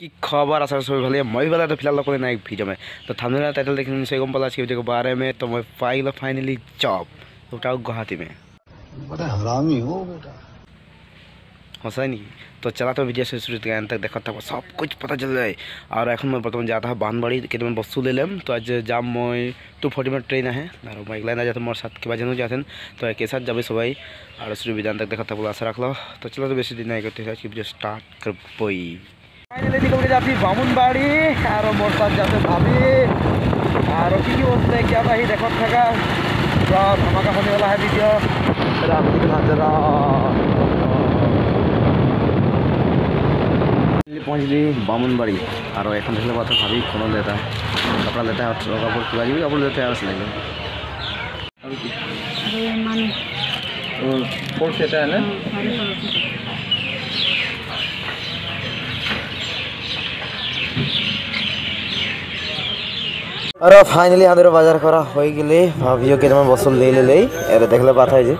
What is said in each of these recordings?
कि खबर असर सब भले मैं भी बताया तो फ़िलहाल को एक भिडियो में। तो थमने टाइटल देखने से कम पता वीडियो के बारे में? तो मैं पाइल फाइनली जॉब तो उठाओ गुवाहाटी में। बड़ा हरामी हो बेटा। हंसा नहीं। तो चला तो वीडियो से शुरू के तक देखा था सब कुछ पता चल जाए। और एन मैं बर्तमान जाता है बानबाड़ी के मैं बस्तु ले लेम। तो आज जाम मैं टू फोर्टी मिनट ट्रेन आए और मैं लाइन आ जाते मोर साथ क्या बजे जाते तो एक साथ जाबे सबाई और शुरू विधान तक देखा था बोला आशा रख लो। तो चला तो बेसि दिन तो करते वीडियो स्टार्ट कर पी ফাইনালি কমে যাচ্ছি বামুনবাড়ি। যাতে ভাবি। কি কি আহি দেখত আর এখন দেখলে কথা ভাবি কোনো লেতা। আপনার লেতা কাপড় কিবা কিবি কাপড় লেতা আছে লাগে ও এটা না? আর ফাইনালি আমাদের বাজার করা হয়ে গেলে ভাবিও কেমন বছর লে লেই এর দেখলে পাতা যে।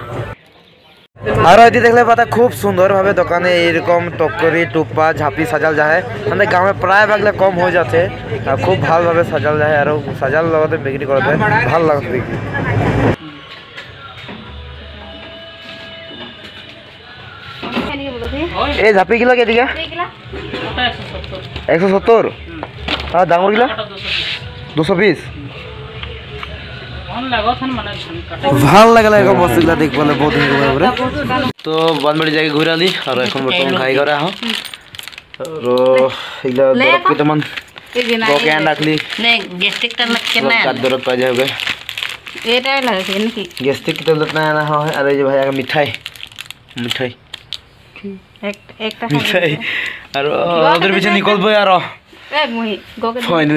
আর এটি দেখলে পাতা খুব সুন্দরভাবে দোকানে এরকম টকরি টুপা ঝাঁপি সাজাল যায়। মানে গ্রামে প্রায় ভাগলে কম হয়ে যাচ্ছে। আর খুব ভালোভাবে সাজাল যায় আর সাজাল লগতে বিক্রি করতে ভালো লাগছে বিক্রি রে এই ঝাঁপি কিলো কেদিকে একশো সত্তর। আর ডাঙর কিলো? দুশো পিস ভাল লাগে এখন বস্তুগুলো দেখবলে বহুত তো বানবাড়ি জায়গা ঘুরালি আর এখন বর্তমান খাই ঘরে আহ। কেটামান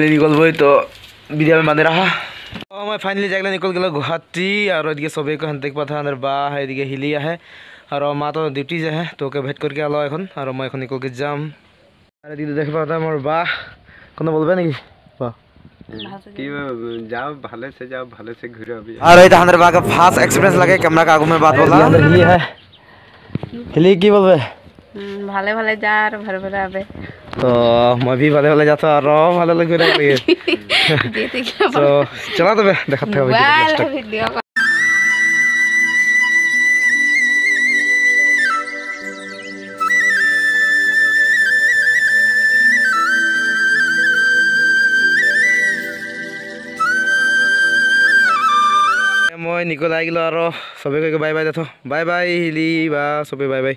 নিকলবই তো নিকলবই তো বিরিয়ানি বাঁধে রাখা ও মই ফাইনালি জাগলে নিকল গেল গুৱাহাটী আৰু এদিকে চবেই কয় শান্তিক পথা আমাৰ বা এদিকে হিলি আহে আৰু মা তো ডিউটি যায় তো ওকে ভেট কৰিকে আলো এখন আৰু মই এখন নিকলকে যাম আৰু এদিকে দেখি পাতা মোৰ বা কোনো বলবে নাকি বা कि जाओ भले से जाओ भले से घूरो अभी और ये हमारे बाग का फास्ट एक्सपीरियंस लगे कैमरा का आगू में बात बोला अंदर हिली है हिली की बोलबे ভালে ভালে যা আৰু ভালে ভালে আবে। মই ভি ভালে ভালে যাওঁ আৰু ভালে তো চলা তবে দেখাত মই নিকলাই আহিলোঁ আৰু চবে কৈ বাই বাই যাথ বাই বাই হিলি বা চবে বাই বাই।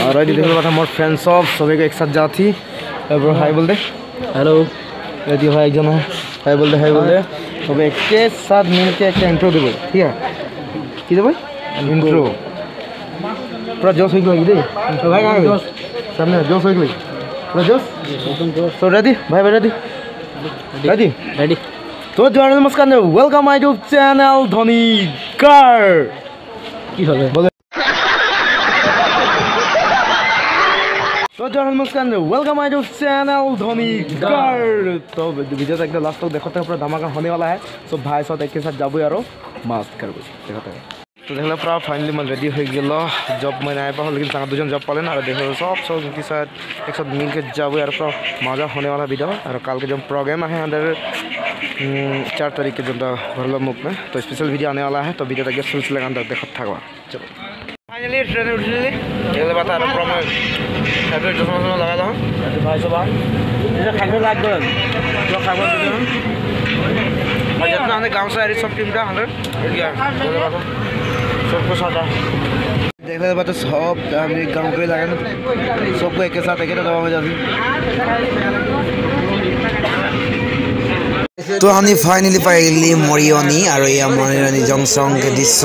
और रेडी देखने वाला मोर फ्रेंड सब सभी को एक साथ जाती ब्रो हाय बोल दे हेलो रेडी भाई एक जन है हाय बोल दे हाय बोल दे सब एक के साथ मिल के एक इंट्रो देबो ठीक है की देबो इंट्रो पूरा जोश हो गई दे तो भाई कहां जोश सामने जोश हो गई पूरा जोश एकदम जोश तो रेडी भाई भाई रेडी रेडी रेडी তো জয় নমস্কাৰ ৱেলকাম মাই ইউটিউব চেনেল ধনী কাৰ কি হবে বলে তো জয় নমস্কাৰ ৱেলকাম মাই ইউটিউব চেনেল ধনী কাৰ তো ভিডিঅ'ত একদম লাষ্টত দেখতে পুৰা ধামাকা होने वाला है सो भाई साथ एक के साथ जाबो यारो मस्त करबो देखते তো দেখলে পুরা ফাইনালি मैं रेडी हो गेलो जब मैं नहीं पाऊँ लेकिन साथ दुजन जब पाले ना देखो सब सब उनके साथ एक साथ मिल के जाबो यार पूरा मजा होने वाला वीडियो और कल के जब प्रोग्राम है अंदर हम्म, चार तारीख के जनता भरला मुख में तो स्पेशल वीडियो आने वाला है तो वीडियो तक शुरू से लगा तक देखा था चलो फाइनली ट्रेन उठ ली ये बात है पूरा मैं हैप्पी चश्मा चश्मा लगा रहा हूँ भाई साहब इसे खाने लाग गए जो खाने दीजिए हम और जितना हमने गांव से आ रही सब टीम का हमें सबको साथ देख रहे बात सब हमें गाँव के लगे सबको एक साथ एक दबा में जाती তো আমি ফাইনেলি পাৰিলি মৰিয়নি আৰু এয়া মৰিয়নি জংচংকে দৃশ্য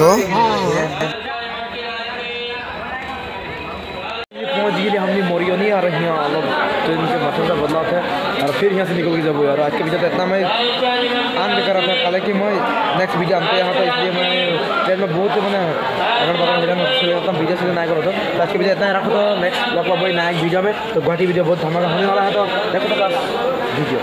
मोरियोनी रही हैं और ट्रेन के माध्यम से बदलाव थे और फिर यहाँ से निकल के जब और आज के वीडियो तो इतना मैं आन कर रहा था। हालाँकि मैं नेक्स्ट वीडियो आनते यहाँ था इसलिए मैं ट्रेन में बहुत मैंने अगर इसलिए उतना वीडियो से ना करो तो तो आज के वीडियो इतना रखो तो नेक्स्ट लगभग वही नायक वीडियो में। तो गुवाहाटी वीडियो बहुत धमाका होने वाला है। तो देखो तो वीडियो